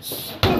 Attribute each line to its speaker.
Speaker 1: Yes.